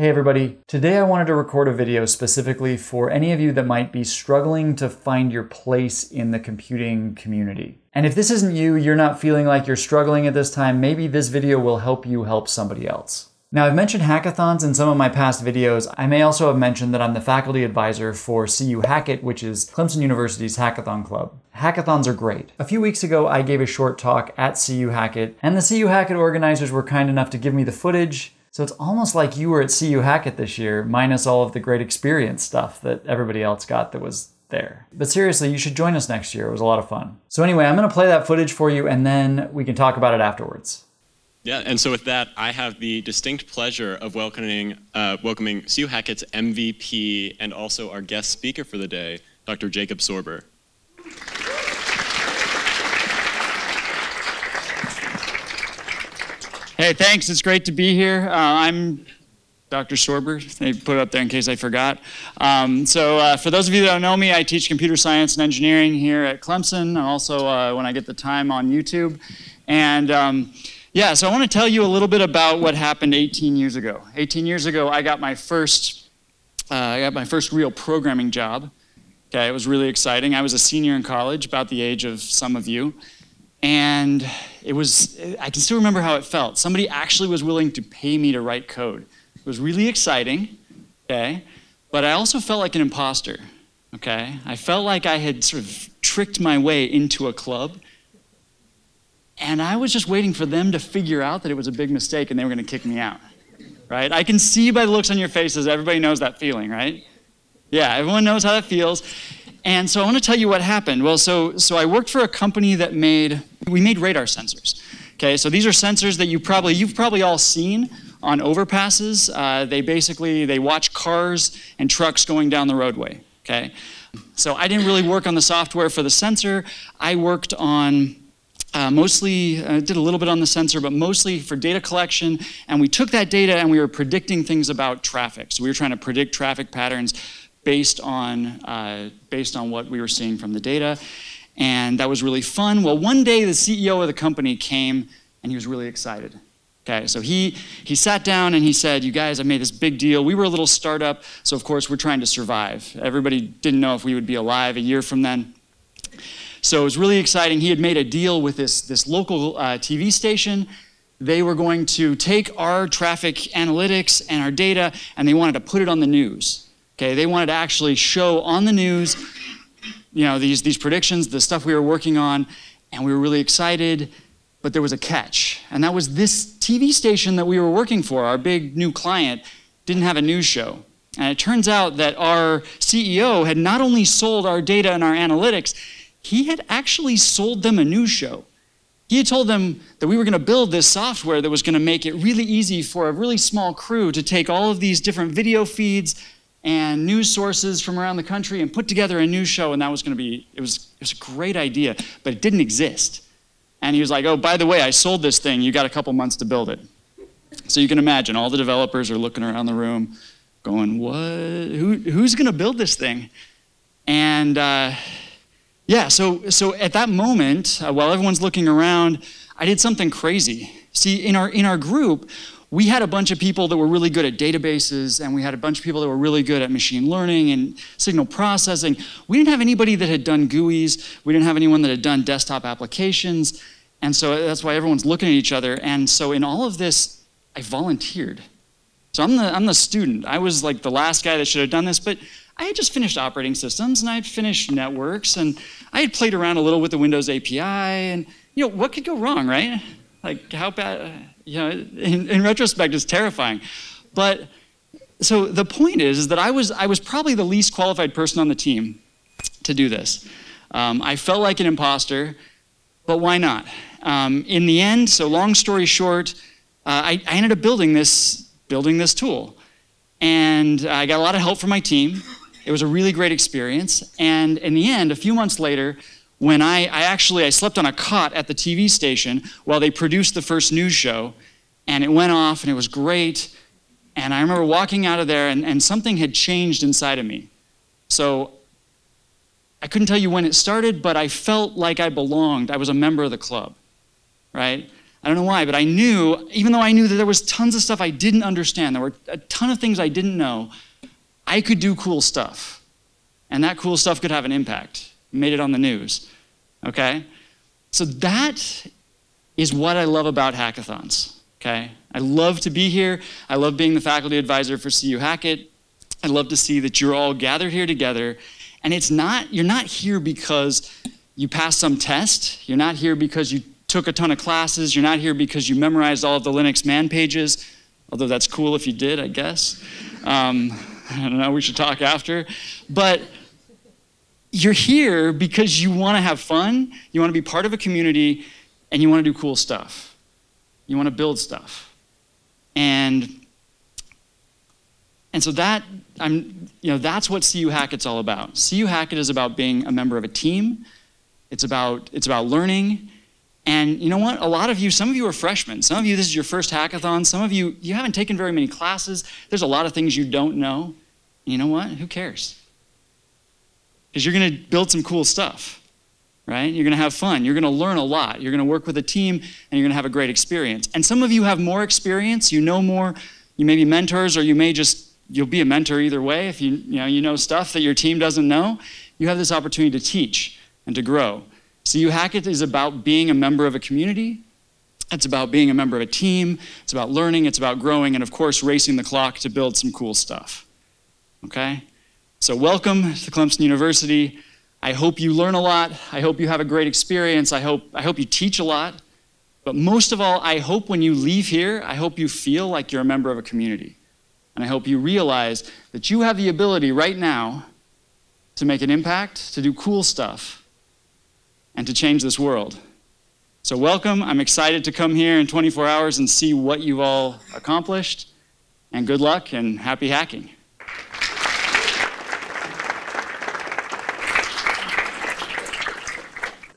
Hey everybody, today I wanted to record a video specifically for any of you that might be struggling to find your place in the computing community. And if this isn't you, you're not feeling like you're struggling at this time, maybe this video will help you help somebody else. Now, I've mentioned hackathons in some of my past videos. I may also have mentioned that I'm the faculty advisor for CUhackit, which is Clemson University's hackathon club. Hackathons are great. A few weeks ago, I gave a short talk at CUhackit, and the CUhackit organizers were kind enough to give me the footage so it's almost like you were at CUhackit this year, minus all of the great experience stuff that everybody else got that was there. But seriously, you should join us next year. It was a lot of fun. So anyway, I'm going to play that footage for you and then we can talk about it afterwards. Yeah, and so with that, I have the distinct pleasure of welcoming, uh, welcoming CUhackit's MVP and also our guest speaker for the day, Dr. Jacob Sorber. Hey, thanks. It's great to be here. Uh, I'm Dr. Sorber. They put it up there in case I forgot. Um, so, uh, for those of you that don't know me, I teach computer science and engineering here at Clemson, and also uh, when I get the time on YouTube. And um, yeah, so I want to tell you a little bit about what happened 18 years ago. 18 years ago, I got my first, uh, I got my first real programming job. Okay, it was really exciting. I was a senior in college, about the age of some of you. And it was, I can still remember how it felt. Somebody actually was willing to pay me to write code. It was really exciting, okay? But I also felt like an imposter, okay? I felt like I had sort of tricked my way into a club. And I was just waiting for them to figure out that it was a big mistake and they were going to kick me out, right? I can see by the looks on your faces, everybody knows that feeling, right? Yeah, everyone knows how that feels. And so I want to tell you what happened. Well, so, so I worked for a company that made, we made radar sensors. Okay, so these are sensors that you probably, you've probably all seen on overpasses. Uh, they basically, they watch cars and trucks going down the roadway. Okay, so I didn't really work on the software for the sensor. I worked on uh, mostly uh, did a little bit on the sensor, but mostly for data collection. And we took that data and we were predicting things about traffic. So we were trying to predict traffic patterns based on, uh, based on what we were seeing from the data. And that was really fun. Well, one day the CEO of the company came and he was really excited. Okay, so he, he sat down and he said, You guys, I made this big deal. We were a little startup, so of course we're trying to survive. Everybody didn't know if we would be alive a year from then. So it was really exciting. He had made a deal with this, this local uh, TV station. They were going to take our traffic analytics and our data and they wanted to put it on the news. Okay, they wanted to actually show on the news, you know, these, these predictions, the stuff we were working on, and we were really excited, but there was a catch. And that was this TV station that we were working for, our big new client, didn't have a news show. And it turns out that our CEO had not only sold our data and our analytics, he had actually sold them a news show. He had told them that we were going to build this software that was going to make it really easy for a really small crew to take all of these different video feeds and news sources from around the country and put together a new show and that was going to be it was it was a great idea but it didn't exist. And he was like oh by the way i sold this thing. You got a couple months to build it. So you can imagine all the developers are looking around the room going what? Who, who's going to build this thing? And uh, yeah so so at that moment uh, while everyone's looking around i did something crazy. See in our in our group we had a bunch of people that were really good at databases and we had a bunch of people that were really good at machine learning and signal processing. We didn't have anybody that had done GUIs. We didn't have anyone that had done desktop applications. And so that's why everyone's looking at each other. And so in all of this, I volunteered. So I'm the, I'm the student. I was like the last guy that should have done this, but I had just finished operating systems and I had finished networks and I had played around a little with the Windows API and, you know, what could go wrong, right? Like, how bad, you know, in, in retrospect, it's terrifying. But so the point is, is that I was, I was probably the least qualified person on the team to do this. Um, I felt like an imposter, but why not? Um, in the end, so long story short, uh, I, I ended up building this, building this tool. And I got a lot of help from my team. It was a really great experience. And in the end, a few months later, when I, I actually I slept on a cot at the TV station while they produced the first news show, and it went off and it was great. And I remember walking out of there and, and something had changed inside of me. So I couldn't tell you when it started, but I felt like I belonged. I was a member of the club, right? I don't know why, but I knew, even though I knew that there was tons of stuff I didn't understand, there were a ton of things I didn't know, I could do cool stuff. And that cool stuff could have an impact. Made it on the news. Okay? So that is what I love about hackathons. Okay? I love to be here. I love being the faculty advisor for CUhackit. I love to see that you're all gathered here together. And it's not, you're not here because you passed some test. You're not here because you took a ton of classes. You're not here because you memorized all of the Linux man pages, although that's cool if you did, I guess. Um, I don't know, we should talk after. But you're here because you want to have fun, you want to be part of a community, and you want to do cool stuff. You want to build stuff. And and so that I'm you know that's what CUhackit's all about. CUhackit is about being a member of a team. It's about it's about learning. And you know what? A lot of you, some of you are freshmen. Some of you, this is your first hackathon. Some of you, you haven't taken very many classes. There's a lot of things you don't know. You know what? Who cares? You're going to build some cool stuff, right? You're going to have fun. You're going to learn a lot. You're going to work with a team, and you're going to have a great experience. And some of you have more experience. You know more. You may be mentors, or you may just you'll be a mentor either way. If you you know you know stuff that your team doesn't know, you have this opportunity to teach and to grow. CUhackit is about being a member of a community. It's about being a member of a team. It's about learning. It's about growing, and of course, racing the clock to build some cool stuff. Okay? So, welcome to Clemson University. I hope you learn a lot. I hope you have a great experience. I hope, I hope you teach a lot. But most of all, I hope when you leave here, I hope you feel like you're a member of a community. And I hope you realize that you have the ability right now to make an impact, to do cool stuff, and to change this world. So, welcome. I'm excited to come here in 24 hours and see what you've all accomplished. And good luck and happy hacking.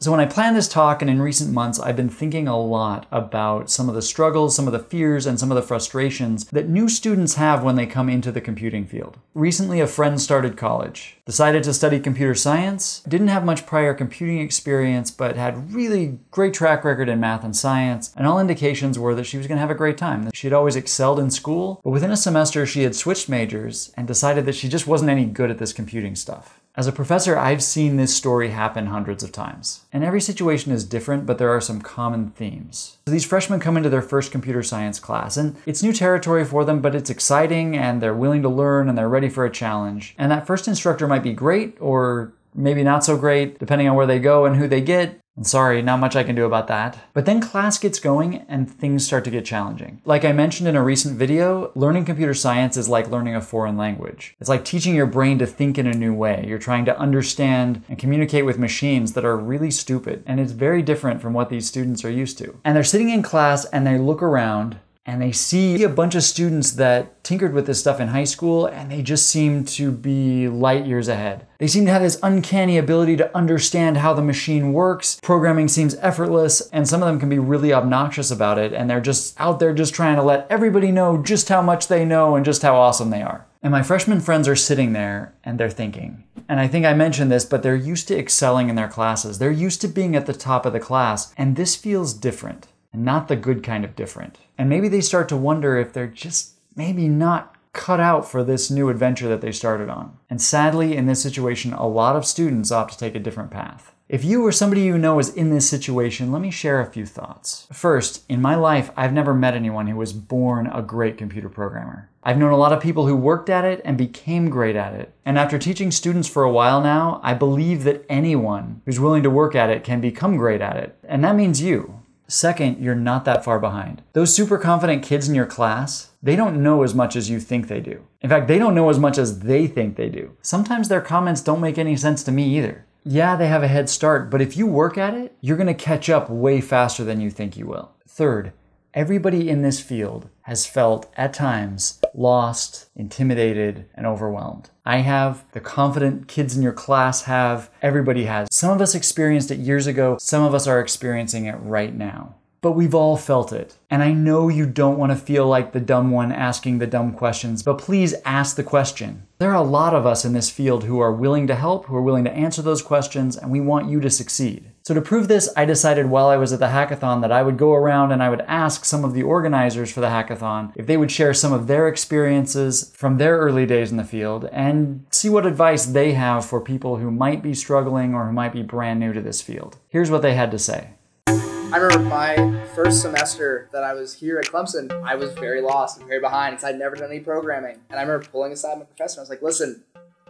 So, when I planned this talk and in recent months, I've been thinking a lot about some of the struggles, some of the fears, and some of the frustrations that new students have when they come into the computing field. Recently, a friend started college, decided to study computer science, didn't have much prior computing experience, but had really great track record in math and science, and all indications were that she was going to have a great time. That she had always excelled in school, but within a semester, she had switched majors and decided that she just wasn't any good at this computing stuff. As a professor, I've seen this story happen hundreds of times. And every situation is different, but there are some common themes. So these freshmen come into their first computer science class, and it's new territory for them, but it's exciting, and they're willing to learn, and they're ready for a challenge. And that first instructor might be great, or maybe not so great, depending on where they go and who they get. Sorry, not much I can do about that. But then class gets going and things start to get challenging. Like I mentioned in a recent video, learning computer science is like learning a foreign language. It's like teaching your brain to think in a new way. You're trying to understand and communicate with machines that are really stupid. And it's very different from what these students are used to. And they're sitting in class and they look around and they see a bunch of students that tinkered with this stuff in high school and they just seem to be light years ahead. They seem to have this uncanny ability to understand how the machine works. Programming seems effortless, and some of them can be really obnoxious about it, and they're just out there just trying to let everybody know just how much they know and just how awesome they are. And my freshman friends are sitting there and they're thinking. And I think I mentioned this, but they're used to excelling in their classes. They're used to being at the top of the class, and this feels different and not the good kind of different. And maybe they start to wonder if they're just maybe not cut out for this new adventure that they started on. And sadly, in this situation, a lot of students opt to take a different path. If you or somebody you know is in this situation, let me share a few thoughts. First, in my life, I've never met anyone who was born a great computer programmer. I've known a lot of people who worked at it and became great at it. And after teaching students for a while now, I believe that anyone who's willing to work at it can become great at it. And that means you. Second, you're not that far behind. Those super confident kids in your class, they don't know as much as you think they do. In fact, they don't know as much as they think they do. Sometimes their comments don't make any sense to me either. Yeah, they have a head start, but if you work at it, you're gonna catch up way faster than you think you will. Third, Everybody in this field has felt at times lost, intimidated, and overwhelmed. I have, the confident kids in your class have, everybody has. Some of us experienced it years ago, some of us are experiencing it right now. But we've all felt it. And I know you don't want to feel like the dumb one asking the dumb questions, but please ask the question. There are a lot of us in this field who are willing to help, who are willing to answer those questions, and we want you to succeed. So, to prove this, I decided while I was at the hackathon that I would go around and I would ask some of the organizers for the hackathon if they would share some of their experiences from their early days in the field and see what advice they have for people who might be struggling or who might be brand new to this field. Here's what they had to say. I remember my first semester that I was here at Clemson, I was very lost and very behind because I'd never done any programming. And I remember pulling aside my professor. and I was like, listen,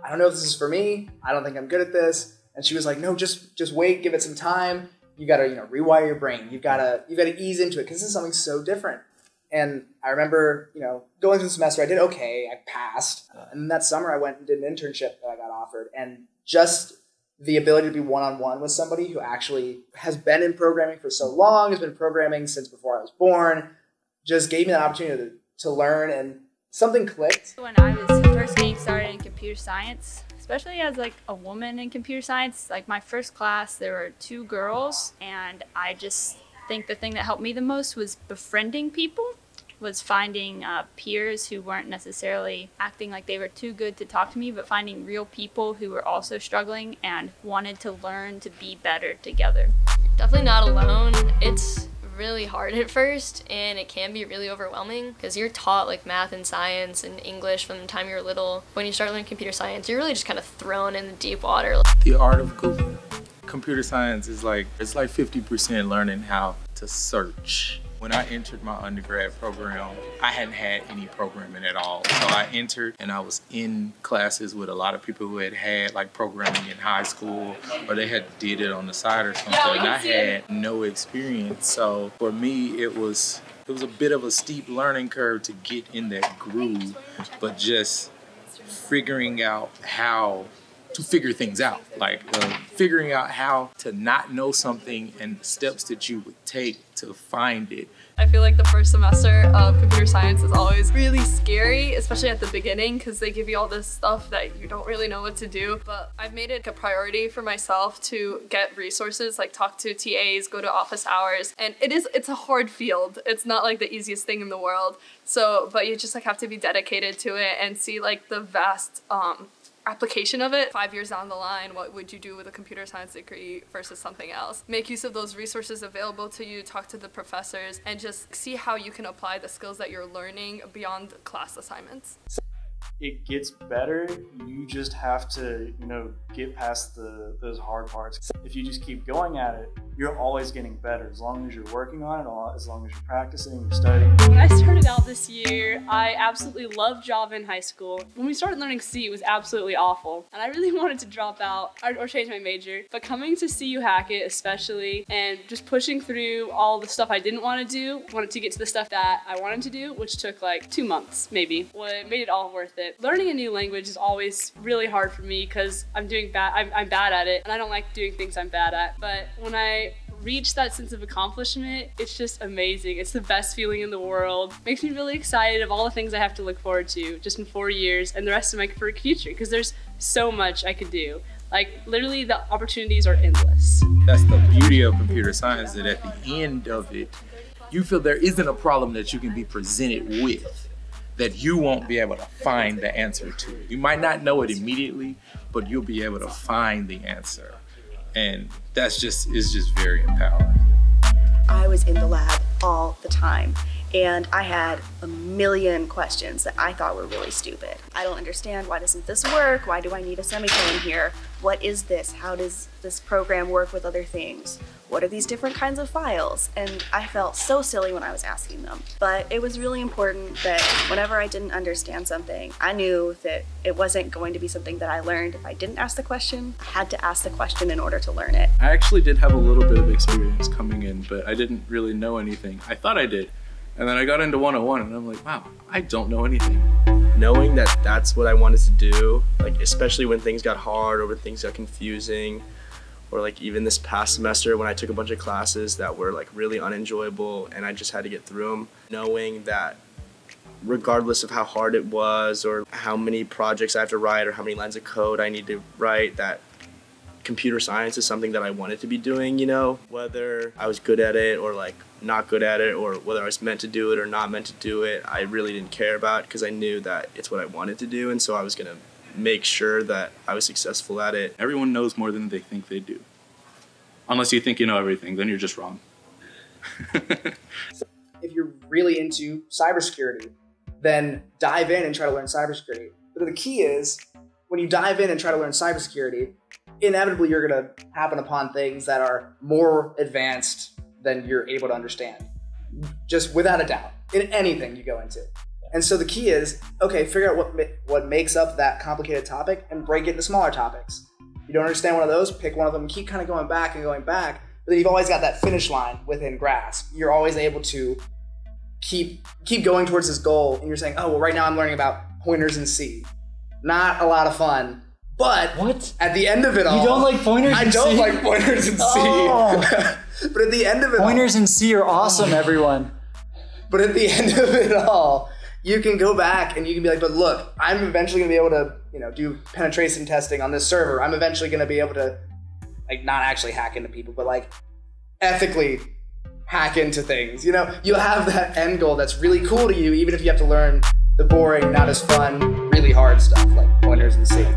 I don't know if this is for me. I don't think I'm good at this. And she was like, no, just just wait, give it some time. You gotta, you know, rewire your brain. You've gotta you gotta ease into it because this is something so different. And I remember, you know, going through the semester, I did okay. I passed. And that summer, I went and did an internship that I got offered. And just the ability to be one on one with somebody who actually has been in programming for so long, has been programming since before I was born, just gave me the opportunity to, to learn and something clicked. When I was first getting started in computer science, especially as like a woman in computer science, like my first class, there were two girls, and I just think the thing that helped me the most was befriending people was finding uh, peers who weren't necessarily acting like they were too good to talk to me, but finding real people who were also struggling and wanted to learn to be better together. Definitely not alone. It's really hard at first and it can be really overwhelming because you're taught like math and science and English from the time you're little. When you start learning computer science, you're really just kind of thrown in the deep water. The art of. Computer science is like, it's like 50% learning how to search when I entered my undergrad program, I hadn't had any programming at all. So I entered and I was in classes with a lot of people who had had like programming in high school or they had did it on the side or something. And I had no experience. So for me, it was it was a bit of a steep learning curve to get in that groove, but just figuring out how to figure things out, like uh, figuring out how to not know something and the steps that you would take to find it. I feel like the first semester of computer science is always really scary, especially at the beginning because they give you all this stuff that you don't really know what to do. But I've made it a priority for myself to get resources, like talk to TAs, go to office hours. And it is, it's a hard field. It's not like the easiest thing in the world. So, but you just like have to be dedicated to it and see like the vast um, application of it five years down the line what would you do with a computer science degree versus something else make use of those resources available to you talk to the professors and just see how you can apply the skills that you're learning beyond class assignments it gets better. You just have to, you know, get past the those hard parts. If you just keep going at it, you're always getting better as long as you're working on it, as long as you're practicing, you're studying. When I started out this year, I absolutely loved Java in high school. When we started learning C, it was absolutely awful, and I really wanted to drop out or, or change my major. But coming to CUhackit, especially, and just pushing through all the stuff I didn't want to do, wanted to get to the stuff that I wanted to do, which took like two months maybe, what made it all worth it. Learning a new language is always really hard for me because I'm doing bad. I'm, I'm bad at it, and I don't like doing things I'm bad at. But when I reach that sense of accomplishment, it's just amazing. It's the best feeling in the world. Makes me really excited of all the things I have to look forward to just in four years and the rest of my future because there's so much I could do. Like literally the opportunities are endless. That's the beauty of computer science that at the end of it, you feel there isn't a problem that you can be presented with that you won't be able to find the answer to. You might not know it immediately, but you'll be able to find the answer. And that's just is just very empowering. I was in the lab all the time and I had a million questions that I thought were really stupid. I don't understand why doesn't this work? Why do I need a semicolon here? What is this? How does this program work with other things? What are these different kinds of files? And I felt so silly when I was asking them. But it was really important that whenever I didn't understand something, I knew that it wasn't going to be something that I learned if I didn't ask the question. I had to ask the question in order to learn it. I actually did have a little bit of experience coming in, but I didn't really know anything. I thought I did. And then I got into 101 and I'm like, wow, I don't know anything. Knowing that that's what I wanted to do, like especially when things got hard or when things got confusing, or like even this past semester when I took a bunch of classes that were like really unenjoyable and I just had to get through them, knowing that regardless of how hard it was or how many projects I have to write or how many lines of code I need to write, that computer science is something that I wanted to be doing, you know, whether I was good at it or like not good at it or whether I was meant to do it or not meant to do it, I really didn't care about because I knew that it's what I wanted to do and so I was going to make sure that I was successful at it. Everyone knows more than they think they do. unless you think you know everything, then you're just wrong. if you're really into cybersecurity, then dive in and try to learn cybersecurity. But the key is when you dive in and try to learn cybersecurity, inevitably you're going to happen upon things that are more advanced than you're able to understand. Just without a doubt, in anything you go into. And so the key is, okay, figure out what what makes up that complicated topic and break it into smaller topics. You don't understand one of those, pick one of them, keep kind of going back and going back. But then you've always got that finish line within grasp. You're always able to keep keep going towards this goal. And you're saying, oh well, right now I'm learning about pointers in C. Not a lot of fun. But what? At the end of it all, you don't like pointers. I don't C? like pointers in C. Oh. but at the end of it, Pointers all, in C are awesome, everyone. But at the end of it all, you can go back and you can be like, but look, I'm eventually gonna be able to, you know, do penetration testing on this server. I'm eventually gonna be able to, like, not actually hack into people, but like, ethically hack into things. You know, you'll have that end goal that's really cool to you, even if you have to learn the boring, not as fun, really hard stuff like pointers and C.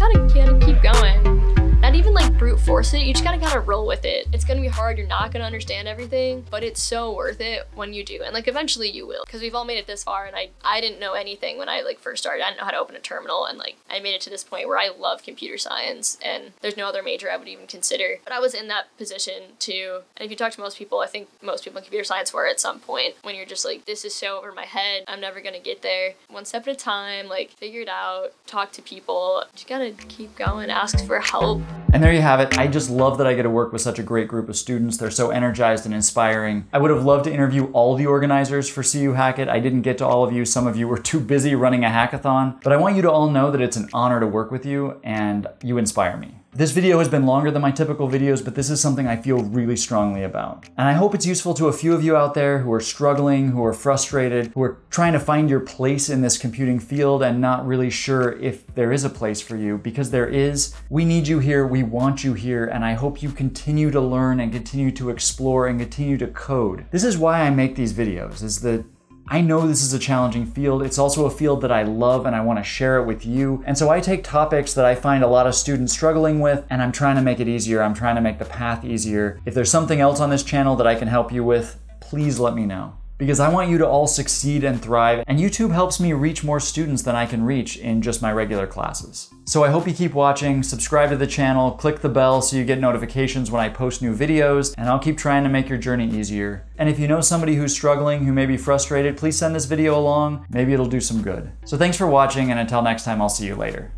Gotta keep going. Not even like brute force it, you just gotta gotta roll with it. It's gonna be hard, you're not gonna understand everything, but it's so worth it when you do. And like eventually you will. Because we've all made it this far and I I didn't know anything when I like first started. I didn't know how to open a terminal and like I made it to this point where I love computer science and there's no other major I would even consider. But I was in that position too. And if you talk to most people, I think most people in computer science were at some point when you're just like, this is so over my head, I'm never gonna get there. One step at a time, like figure it out, talk to people. You gotta keep going, ask for help. And there you have it. I just love that I get to work with such a great group of students. They're so energized and inspiring. I would have loved to interview all the organizers for CUhackit. I didn't get to all of you. Some of you were too busy running a hackathon. But I want you to all know that it's an honor to work with you and you inspire me. This video has been longer than my typical videos, but this is something I feel really strongly about. And I hope it's useful to a few of you out there who are struggling, who are frustrated, who are trying to find your place in this computing field and not really sure if there is a place for you, because there is. We need you here, we want you here, and I hope you continue to learn and continue to explore and continue to code. This is why I make these videos, is that I know this is a challenging field. It's also a field that I love and I want to share it with you. And so I take topics that I find a lot of students struggling with and I'm trying to make it easier. I'm trying to make the path easier. If there's something else on this channel that I can help you with, please let me know because I want you to all succeed and thrive, and YouTube helps me reach more students than I can reach in just my regular classes. So I hope you keep watching, subscribe to the channel, click the bell so you get notifications when I post new videos, and I'll keep trying to make your journey easier. And if you know somebody who's struggling, who may be frustrated, please send this video along. Maybe it'll do some good. So thanks for watching, and until next time, I'll see you later.